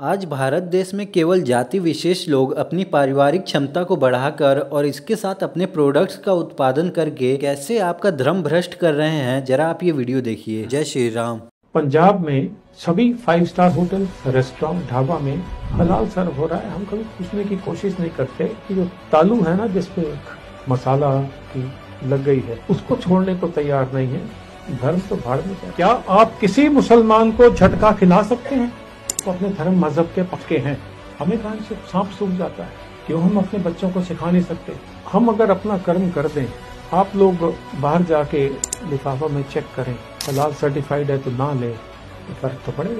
आज भारत देश में केवल जाति विशेष लोग अपनी पारिवारिक क्षमता को बढ़ाकर और इसके साथ अपने प्रोडक्ट्स का उत्पादन करके कैसे आपका धर्म भ्रष्ट कर रहे हैं, जरा आप ये वीडियो देखिए। जय श्री राम। पंजाब में सभी five star hotel restaurant dhaba में हलाल सर्व हो रहा है। हम कभी पूछने की कोशिश नहीं करते कि जो तालू है ना जिसपे मसाला की लग गई है, उसको छोड़ने को तैयार नहीं है। धर्म तो भाड़ में क्या आप किसी मुसलमान को झटका खिला सकते हैं? तो अपने धर्म मज़हब के पक्के हैं। हमें कहा से सांप सूख जाता है? क्यों हम अपने बच्चों को सिखा नहीं सकते? हम अगर अपना कर्म कर दें, आप लोग बाहर जाके लिफाफा में चेक करें, हलाल सर्टिफाइड है तो ना ले फ़र्क तो पड़ेगा।